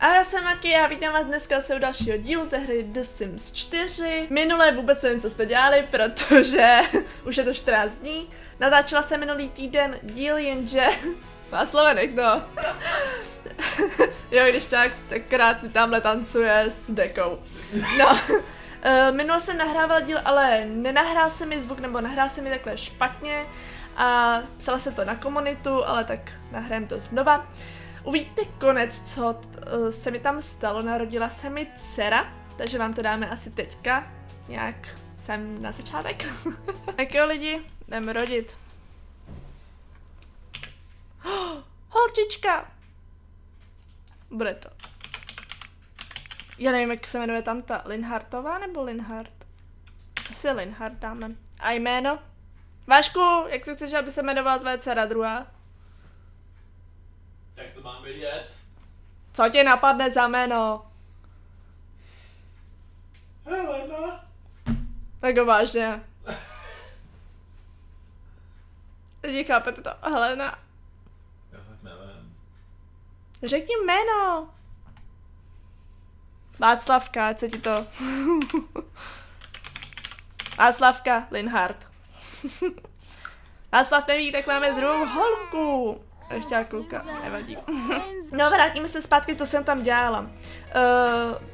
A já jsem Maki a vítám vás dneska se u dalšího dílu ze hry The Sims 4. Minule vůbec nevím, co jsme dělali, protože už je to 14 dní. Natáčela jsem minulý týden díl, jenže má slovenek, no. jo, když tak, tak krát mi tamhle tancuje s dekou. No. Uh, minule jsem nahrával díl, ale nenahrál se mi zvuk, nebo nahrál se mi takhle špatně a psala se to na komunitu, ale tak nahrajem to znova. Uvidíte konec, co uh, se mi tam stalo. Narodila se mi dcera, takže vám to dáme asi teďka. Nějak jsem na začátek. tak jo lidi, jdeme rodit. Holčička! Bude to. Já nevím, jak se jmenuje tam ta Linhartová nebo Linhart? Asi Linhart dáme. A jméno? Vášku, jak se chceš, aby se jmenovala tvoje dcera druhá? To mám vědět? Co ti napadne za jméno? Helena. Jako vážně. Lidi, chápete to? Helena, Já fakt nevím. řekni jméno. Václavka, ať se ti to... Václavka Linhart. Václav neví, tak máme druhou holku. Ještě kluka, nevadí. No vrátíme se zpátky, to jsem tam dělala. Uh,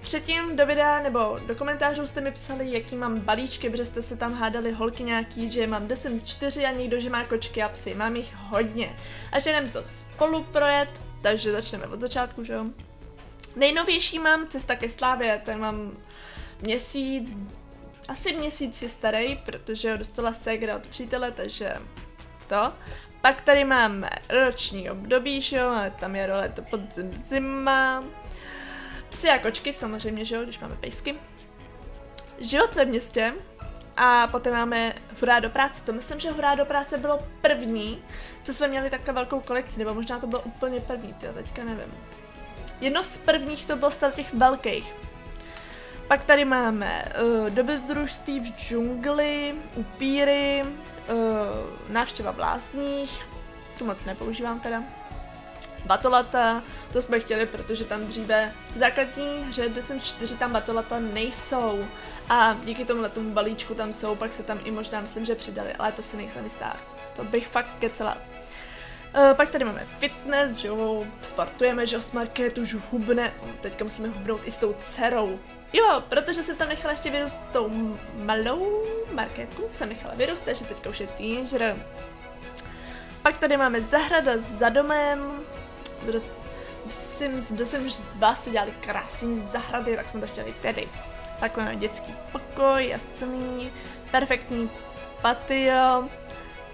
předtím do videa nebo do komentářů jste mi psali, jaký mám balíčky, protože jste se tam hádali holky nějaký, že mám The Sims 4 a někdo, že má kočky a psy. Mám jich hodně. A že jdem to spolu projet, takže začneme od začátku, že jo? Nejnovější mám Cesta ke slávě, ten mám měsíc, asi měsíc je starý, protože ho dostala ségra od přítele, takže to. Pak tady máme roční období, že jo, tam je role to podzim zima. Psy a kočky samozřejmě, že jo, když máme pejsky. Život ve městě. A potom máme Hurá do práce. To myslím, že Hurá do práce bylo první, co jsme měli takhle velkou kolekci, nebo možná to bylo úplně první, tyjo, teďka nevím. Jedno z prvních to bylo z těch velkých. Pak tady máme uh, dobrodružství v džungli, upíry, uh, návštěva blázních, tu moc nepoužívám teda. Batolata, to jsme chtěli, protože tam dříve v základní hře, kde jsem 4, tam batolata nejsou. A díky tomu tomu balíčku tam jsou, pak se tam i možná myslím, že přidali, ale to si nejsem jistá. To bych fakt kecela. Uh, pak tady máme fitness, že jo, sportujeme, že jo, s Market už hubne, teďka musíme hubnout i s tou dcerou. Jo, protože se tam nechala ještě vyrůst tou malou Marketku, jsem nechala vyrůst, takže teďka už je teenager. Pak tady máme zahrada za domem, v Sims, do Sims 2 se dělali krásné zahrady, tak jsme to chtěli tedy. Pak máme dětský pokoj, jasný, perfektní patio,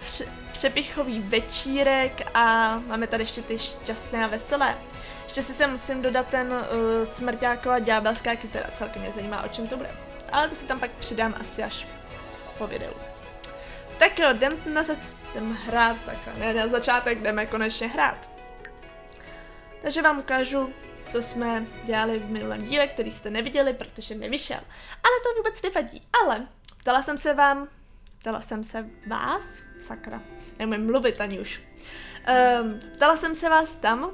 pře- přepichový večírek a máme tady ještě ty šťastné a veselé. Ještě si se musím dodat ten uh, smrťáková ďábelská kytara, celkem mě zajímá, o čem to bude. Ale to si tam pak přidám asi až po videu. Tak jo, jdem na za- jdem hrát takhle, ne na začátek, jdeme konečně hrát. Takže vám ukážu, co jsme dělali v minulém díle, který jste neviděli, protože nevyšel. Ale to vůbec nevadí. Ale ptala jsem se vám, ptala jsem se vás, sakra, nemůžu mluvit ani už. Um, ptala jsem se vás tam,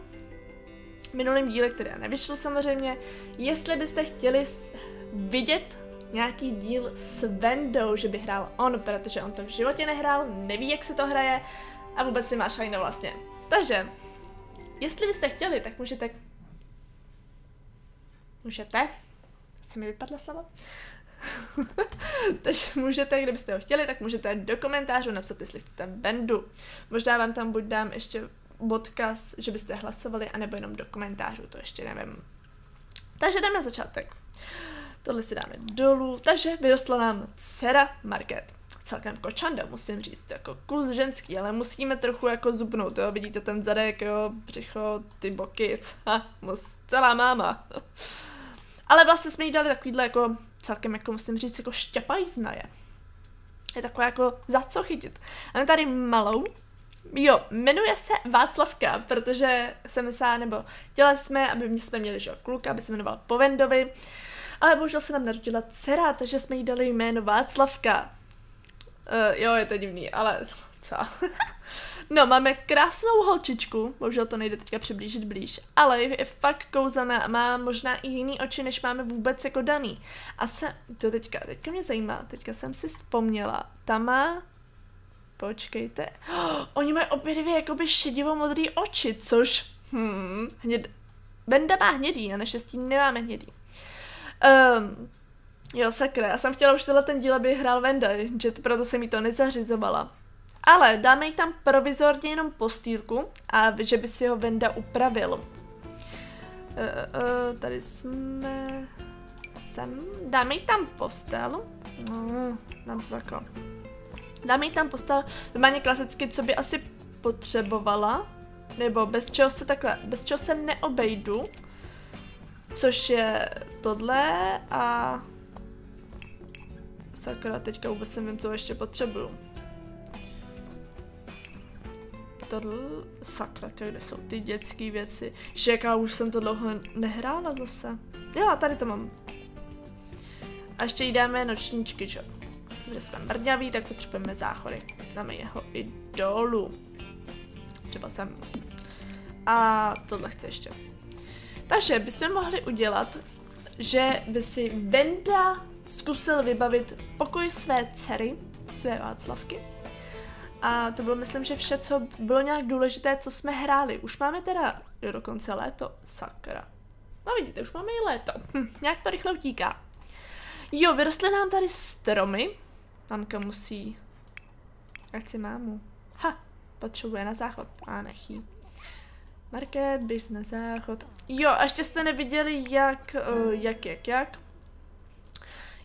minulém díle, který nevyšel samozřejmě, jestli byste chtěli vidět nějaký díl s Vendou, že by hrál on, protože on to v životě nehrál, neví, jak se to hraje a vůbec nemá šajno vlastně. Takže, jestli byste chtěli, tak můžete... Můžete? Se mi vypadla slova? Takže můžete, kdybyste ho chtěli, tak můžete do komentářů napsat, jestli chcete Bendu. Možná vám tam buď dám ještě odkaz, že byste hlasovali, anebo jenom do komentářů, to ještě nevím. Takže jdeme na začátek. Tohle si dáme dolů. Takže vyrostla nám dcera Market. Celkem kočanda, musím říct, jako kus ženský, ale musíme trochu jako zubnout, jo, vidíte ten zadek, jo, břicho, ty boky, ha, mus, celá máma. Ale vlastně jsme jí dali takovýhle jako, celkem jako musím říct, jako šťapajzna je. Je taková jako za co chytit. Máme tady malou, Jo, jmenuje se Václavka, protože jsem myslela, nebo chtěla jsme, aby my jsme měli že kluka, aby se jmenoval Povendovi, ale bohužel se nám narodila dcera, takže jsme jí dali jméno Václavka. Uh, jo, je to divný, ale Co? no, máme krásnou holčičku, bohužel to nejde teďka přiblížit blíž, ale je fakt kouzelná a má možná i jiný oči, než máme vůbec jako daný. A se, to teďka, teďka mě zajímá, teďka jsem si vzpomněla, ta má, počkejte, oh, oni mají obě dvě jakoby šedivo-modrý oči, což, hm, hněd, Benda má hnědý, a naštěstí nemáme hnědý. Um, Jo, sakra, já jsem chtěla už tenhle ten díl, aby hrál Venda, že proto jsem mi to nezařizovala. Ale dáme jí tam provizorně jenom postýrku a že by si ho Venda upravil. Uh, uh, tady jsme... Sem. Dáme jí tam postel. Uh, dám to tako. Dáme jí tam postel, normálně klasicky, co by asi potřebovala. Nebo bez čeho se takhle, bez čeho se neobejdu. Což je tohle a Sakra, teďka vůbec nevím, co ještě potřebuju. Tohle, sakra, to kde jsou ty dětské věci. Že jaká už jsem to dlouho nehrála zase. Jo, a tady to mám. A ještě jí dáme nočníčky, že? Kde jsme mrdňaví, tak potřebujeme záchody. Dáme jeho i dolů. Třeba sem. A tohle chce ještě. Takže bychom mohli udělat, že by si Venda zkusil vybavit pokoj své dcery, své Václavky. A to bylo, myslím, že vše, co bylo nějak důležité, co jsme hráli. Už máme teda jo, dokonce léto. Sakra. No vidíte, už máme i léto. Hm, nějak to rychle utíká. Jo, vyrostly nám tady stromy. Mamka musí... Jak chci mámu. Ha, potřebuje na záchod. A nechý. Market, bys na záchod. Jo, a ještě jste neviděli, jak, uh, jak, jak, jak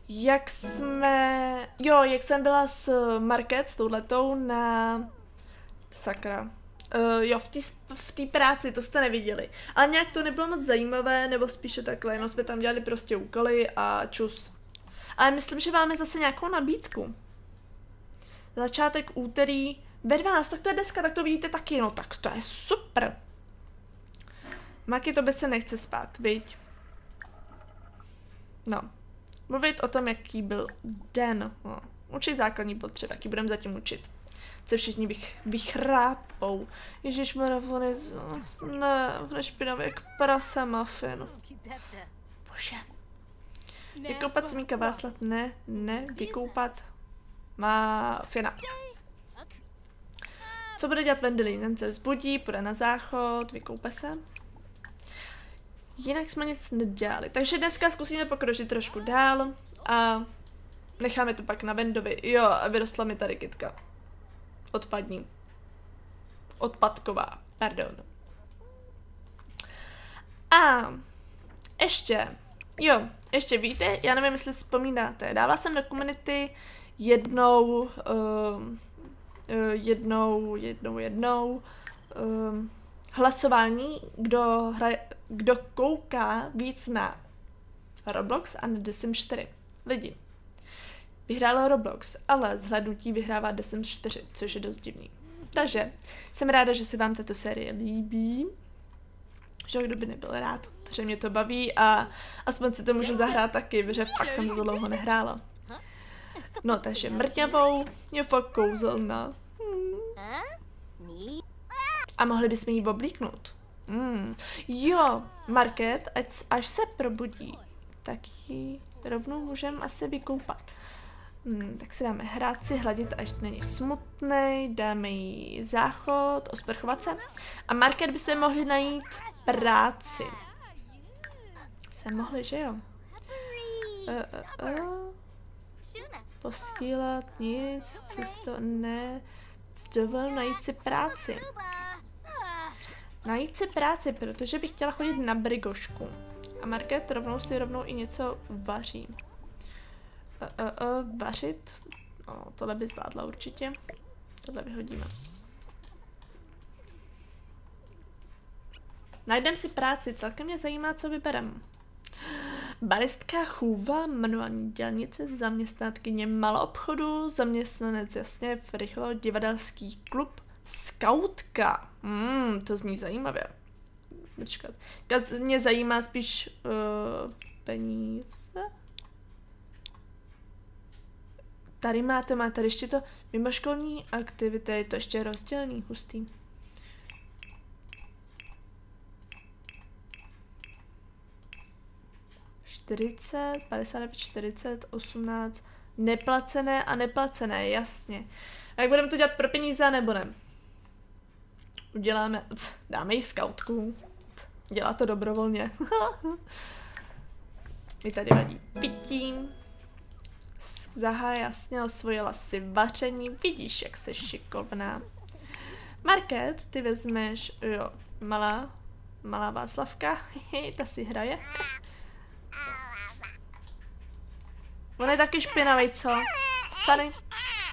jak jsme, jo, jak jsem byla s Market, s touhletou na, sakra, uh, jo, v té v práci, to jste neviděli. Ale nějak to nebylo moc zajímavé, nebo spíše takhle, jenom jsme tam dělali prostě úkoly a čus. Ale myslím, že máme zase nějakou nabídku. Začátek úterý ve 12, tak to je deska, tak to vidíte taky, no tak to je super. Maky to by se nechce spát, viď? No, Mluvit o tom, jaký byl den. No. Učit základní potřeby, taky budeme zatím učit. Se všichni bych, vychrápou. Ježíš marafoniz, ne, nešpinavý jak prase muffin. Bože. Vykoupat Smíka Václav? Ne, ne, vykoupat má Fina. Co bude dělat Wendelin? Ten se zbudí, půjde na záchod, vykoupe se. Jinak jsme nic nedělali. Takže dneska zkusíme pokročit trošku dál a necháme to pak na Vendovi. Jo, a vyrostla mi tady kytka. Odpadní. Odpadková, pardon. A ještě, jo, ještě víte, já nevím, jestli vzpomínáte, dávala jsem do komunity jednou, uh, jednou, jednou, jednou, uh, hlasování, kdo, hraje, kdo kouká víc na Roblox a na The Sims 4. Lidi. Vyhrála Roblox, ale z hlednutí vyhrává The Sims 4, což je dost divný. Takže jsem ráda, že se vám tato série líbí. Že kdo by nebyl rád, protože mě to baví a aspoň si to můžu zahrát taky, protože fakt jsem to dlouho nehrála. No, takže mrťavou je fakt kouzelná. Hmm. A mohli bychom jí oblíknout. Mm. Jo, Market, ať, až se probudí, tak ji rovnou můžeme asi vykoupat. Hmm, tak si dáme hrát si, hladit, až není smutný, dáme jí záchod, osprchovat se. A Market by se mohli najít práci. Se mohli, že jo? Uh, uh, uh. Posílat nic, cesto, ne, dovol najít si práci. Najít si práci, protože bych chtěla chodit na brigošku. A Market rovnou si rovnou i něco vaří. Uh, uh, uh, vařit? No, tohle by zvládla určitě. Tohle vyhodíme. Najdem si práci, celkem mě zajímá, co vyberem. Baristka chůva, manuální dělnice, zaměstnatkyně maloobchodu, zaměstnanec jasně v rychlo divadelský klub, Skautka. Hmm, to zní zajímavě. Počkat. Mě zajímá spíš uh, peníze. Tady máte, máte ještě to Mimoškolní aktivity, to ještě je rozdělený, hustý. Čtyřicet, 59, 40, 18, neplacené a neplacené, jasně. Jak budeme to dělat pro peníze nebo ne? Uděláme, dáme jí skautku. Dělá to dobrovolně. Mi tady vadí pití. Zahá jasně osvojila si vaření. Vidíš, jak jsi šikovná. Market, ty vezmeš, jo, malá, malá Václavka, ta si hraje. On je taky špinavý, co? Sany,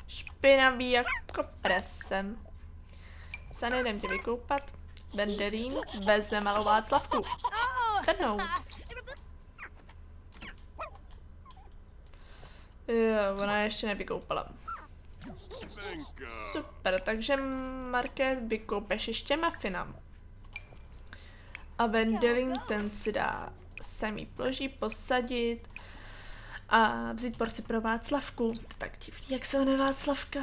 špinavý jako presem. Sany, jdem tě vykoupat. Bendelín vezme malou Václavku. Trhnout. Jo, ona ještě nevykoupala. Super, takže Market vykoupeš ještě mafina. A Vendelin ten si dá semí ploží posadit a vzít porci pro Václavku. To tak divný, jak se jmenuje Václavka.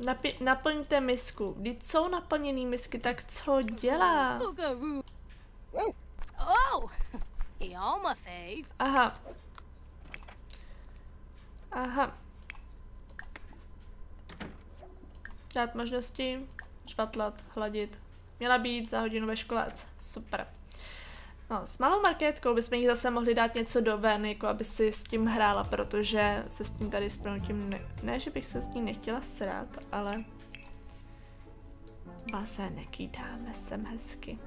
Napi- naplňte misku. Když jsou naplněný misky, tak co dělá? Oh. Aha. Aha. Dát možnosti, švatlat, hladit. Měla být za hodinu ve škole. Super. No, s malou marketkou bychom jí zase mohli dát něco do ven, jako aby si s tím hrála, protože se s tím tady s ne, ne, že bych se s ní nechtěla srát, ale bazének jí dáme sem hezky.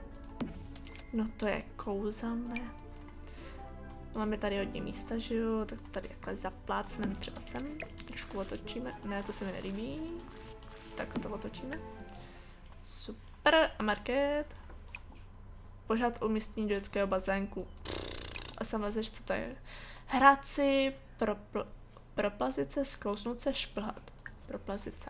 No to je kouzelné. Máme tady hodně místa, že jo, tak tady takhle zaplácneme třeba sem, trošku otočíme, ne, to se mi nelíbí, tak to otočíme. Super, a market. Požád o umístění do dětského bazénku. A sam lezeš, co to je? Hrát si pro, pl- pro plazice, sklousnout se, šplhat. Pro plazice.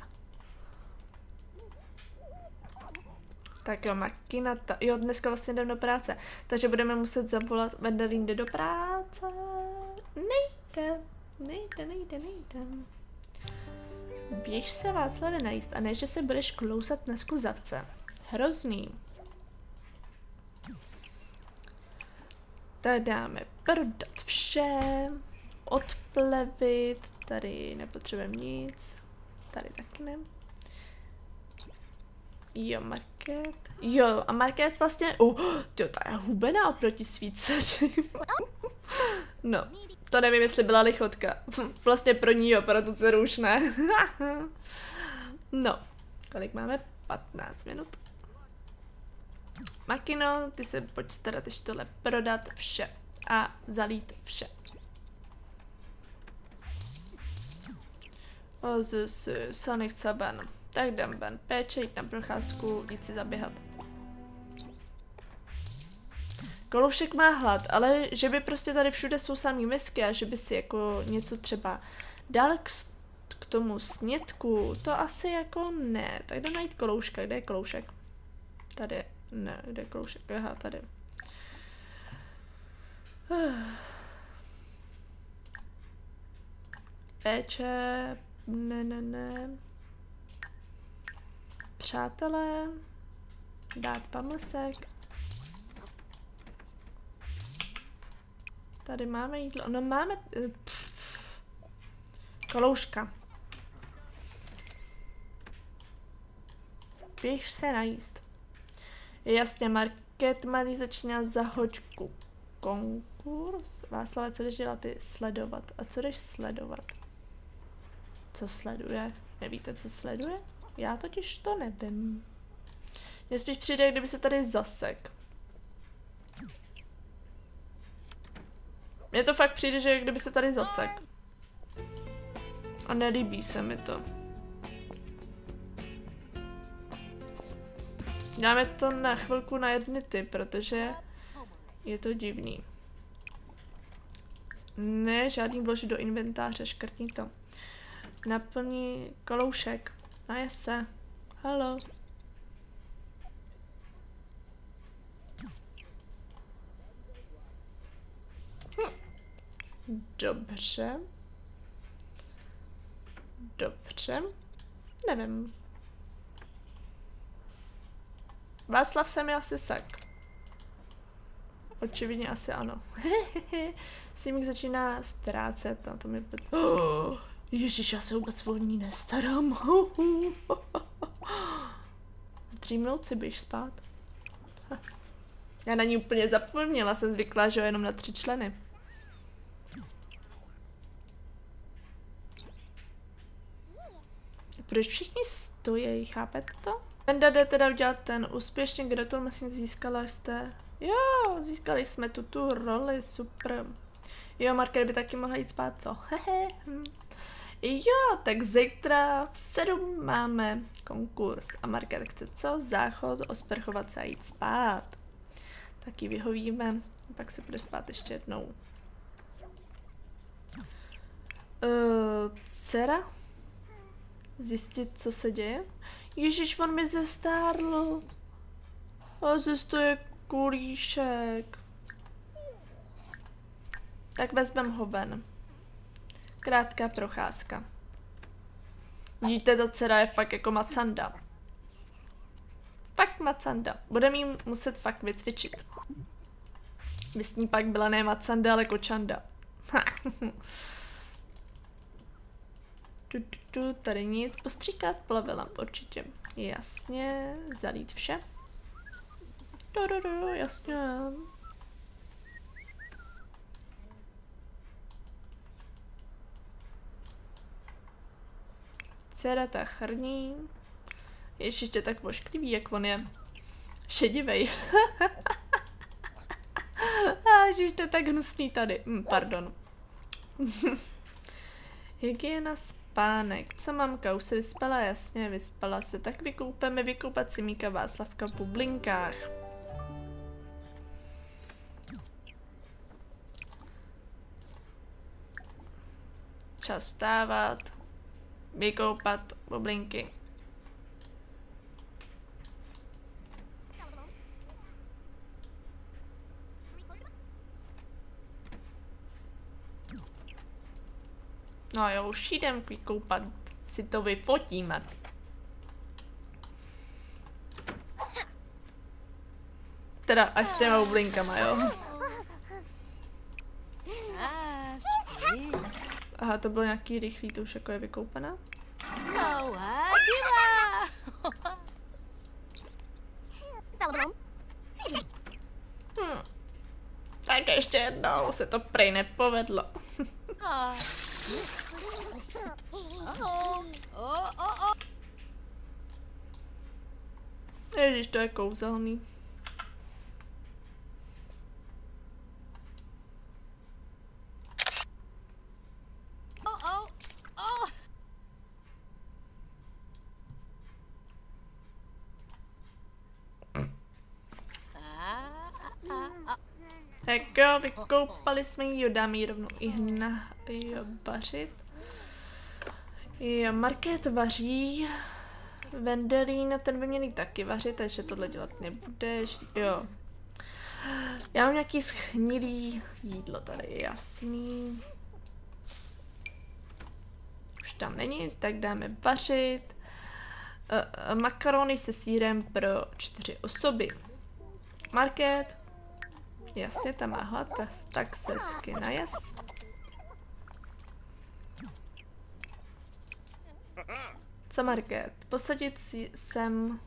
Tak jo, makina, ta, jo, dneska vlastně jdem do práce, takže budeme muset zavolat, Vendelín jde do práce, nejde, nejde, nejde, nejde. Běž se Václavě najíst a ne, že se budeš klousat na skuzavce. Hrozný. Tady dáme prodat vše, odplevit, tady nepotřebujeme nic, tady taky ne. Jo, market. Jo, a market vlastně, oh, to ta je hubená oproti svíce. no, to nevím, jestli byla lichotka. vlastně pro ní jo, pro tu dceru už ne. no, kolik máme? 15 minut. Makino, ty se pojď starat ještě tohle prodat vše a zalít vše. Ozus, Sonic chce ven. Tak jdem ven. Péče, jít na procházku, jít si zaběhat. Koloušek má hlad, ale že by prostě tady všude jsou samý misky a že by si jako něco třeba dal k, k tomu snědku, to asi jako ne. Tak jdem najít kolouška, kde je koloušek? Tady, ne, kde je koloušek? Aha, tady. Péče, ne, ne, ne. Přátelé, dát pamlsek. Tady máme jídlo, no máme, eh, pff, kolouška. Běž se najíst. Jasně, market malý začíná za hoďku. Konkurs? Václave, co jdeš dělat ty? Sledovat. A co jdeš sledovat? Co sleduje? Nevíte, co sleduje? Já totiž to nevím. Mně spíš přijde, kdyby se tady zasek. Mně to fakt přijde, že kdyby se tady zasek. A nelíbí se mi to. Dáme to na chvilku na jedny ty, protože je to divný. Ne, žádný vložit do inventáře, škrtni to. Naplní koloušek. Naje se. Halo. Dobře. Dobře. Nevím. Václav se mi asi sak. Očividně asi ano. Simik začíná ztrácet a to mi vůbec... Oh, Ježíš, já se vůbec o ní nestarám. Zdřímnout si běž spát. Já na ní úplně zapomněla, jsem zvyklá, že jo, jenom na tři členy. Proč všichni stojí, chápete to? Venda jde teda udělat ten úspěšně, myslím získala jste. Jo, získali jsme tu tu roli, super. Jo, Market by taky mohla jít spát, co? Hehe. Jo, tak zítra v 7 máme konkurs a Market chce co? Záchod, osprchovat se a jít spát. Taky vyhovíme, pak se bude spát ještě jednou. Uh, dcera? Zjistit, co se děje? Ježíš, on mi zestárl. A zase je kulíšek. Tak vezmem ho ven. Krátká procházka. Vidíte, ta dcera je fakt jako macanda. Fakt macanda. Budeme jí muset fakt vycvičit. By s ní pak byla ne macanda, ale kočanda. tu, tu, tu, tady nic. Postříkat plavila určitě. Jasně, zalít vše. Do, do, do, jasně. Dcera ta chrní. Ještě tak pošklivý, jak on je. Šedivej. Ježiš, to je tak hnusný tady. Hm, pardon. na spánek. Co mamka, už se vyspala? Jasně, vyspala se. Tak vykoupeme vykoupat si Míka Václavka v bublinkách. Čas vstávat, vykoupat bublinky. No jo, už jdem vykoupat, si to vyfotíme. Teda až s těma bublinkama, jo. Aha, to bylo nějaký rychlý, to už jako je vykoupená. No, hm. Tak ještě jednou se to prej nepovedlo. Ježiš, to je kouzelný. Tak jo, vykoupali jsme ji, jo, dáme ji rovnou i hna, jo, vařit. Jo, Market vaří. Vendelín, ten by měl taky vařit, takže tohle dělat nebudeš, jo. Já mám nějaký schnilý jídlo tady, jasný. Už tam není, tak dáme vařit. Uh, makarony se sírem pro čtyři osoby. Market, Jasně, ta má hlad, tak se skina, jes. Co Market? Posadit si sem...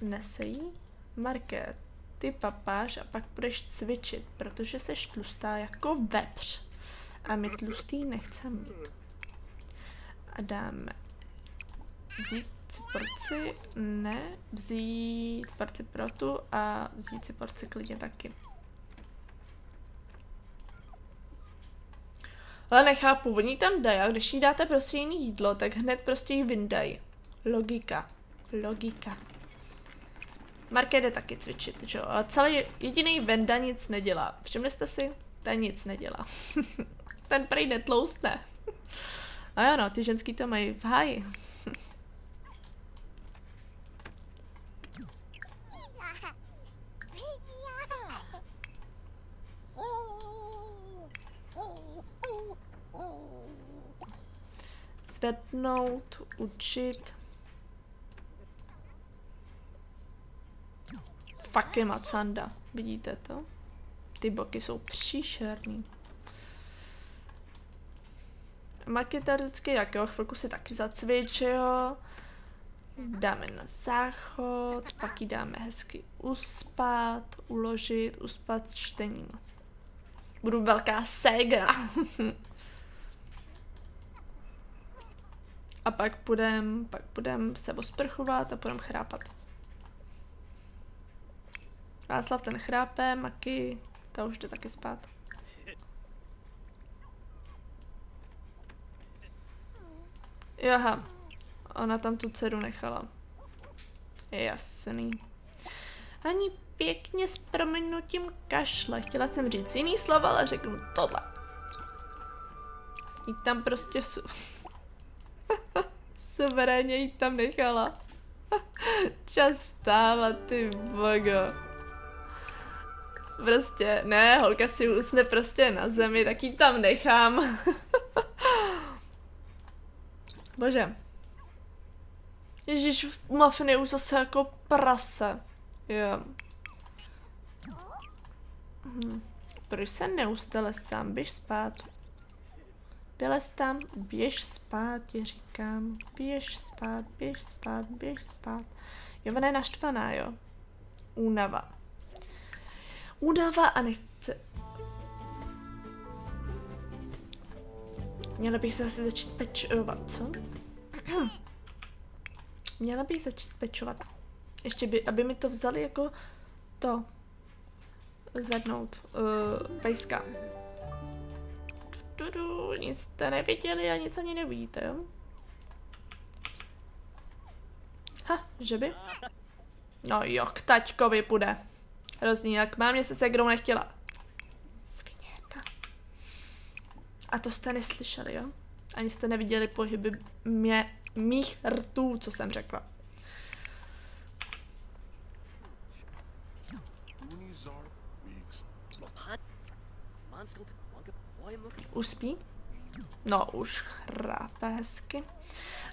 Nesejí? Market, ty papáš a pak budeš cvičit, protože seš tlustá jako vepř. A my tlustý nechceme mít. A dáme vzít si porci, ne, vzít porci protu a vzít si porci klidně taky. Ale nechápu, oni tam dají a když jí dáte prostě jiný jídlo, tak hned prostě jí vyndají. Logika. Logika. Marké jde taky cvičit, že jo? Celý jediný Venda nic nedělá. Všimli jste si? Ten nic nedělá. Ten prej netloustne. A jo no, ty ženský to mají v háji. Zvednout, učit. Fakt je macanda, vidíte to? Ty boky jsou příšerný. Mak je teoreticky jak jo, chvilku si taky zacvičil. Dáme na záchod, pak ji dáme hezky uspat, uložit, uspat s čtením. Budu velká ségra. a pak půjdem, pak půjdem se osprchovat a půjdem chrápat. Václav ten chrápe, Maky, ta už jde taky spát. Jaha, ona tam tu dceru nechala. Jasný. Ani pěkně s proměnutím kašle. Chtěla jsem říct jiný slova, ale řeknu tohle. Jí tam prostě su... Suverénně jí tam nechala. Čas stávat, ty bogo. Prostě, ne, holka si usne prostě na zemi, tak ji tam nechám. Bože. Ježíš, mafiny už zase jako prase. Jo. Hm. Proč se neustále sám běž spát? Vylez tam, běž spát, ti říkám. Běž spát, běž spát, běž spát. Jo, ona je naštvaná, jo. Únava. Únava a nechce... Měla bych se asi začít pečovat, co? Měla bych začít pečovat. Ještě by, aby mi to vzali jako to. Zvednout. Uh, pejska. Tudu, nic jste neviděli a nic ani nevíte, jo? Ha, že by? No jo, k tačkovi půjde. Hrozný, jak mámě se segrou nechtěla. Svině jedna. A to jste neslyšeli, jo? Ani jste neviděli pohyby mě, mých rtů, co jsem řekla. Už spí? No, už chrápe hezky.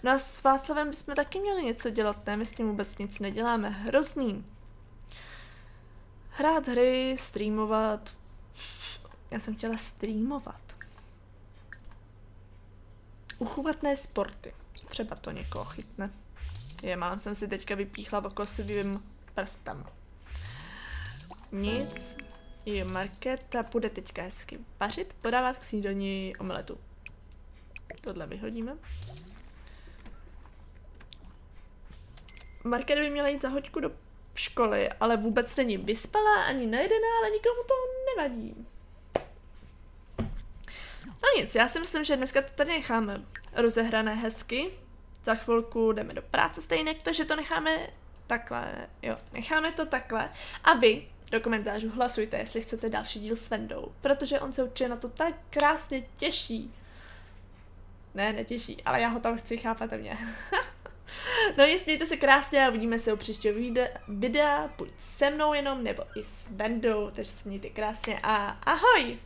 No a s Václavem bychom taky měli něco dělat, ne? My s tím vůbec nic neděláme. Hrozný. Hrát hry, streamovat. Já jsem chtěla streamovat. Uchovatné sporty. Třeba to někoho chytne. Je, mám jsem si teďka vypíchla okosivým prstem. Nic. Je Markéta bude teďka hezky vařit, podávat k snídani omeletu. Tohle vyhodíme. Markéta by měla jít za hoďku do školy, ale vůbec není vyspalá ani najedená, ale nikomu to nevadí. No nic, já si myslím, že dneska to tady necháme rozehrané hezky. Za chvilku jdeme do práce stejně, takže to necháme takhle, jo, necháme to takhle. A vy do komentářů hlasujte, jestli chcete další díl s Vendou, protože on se určitě na to tak krásně těší. Ne, netěší, ale já ho tam chci, chápat mě. no nic, mějte se krásně a uvidíme se u příštího videa, buď se mnou jenom, nebo i s Vendou, takže se mějte krásně a ahoj!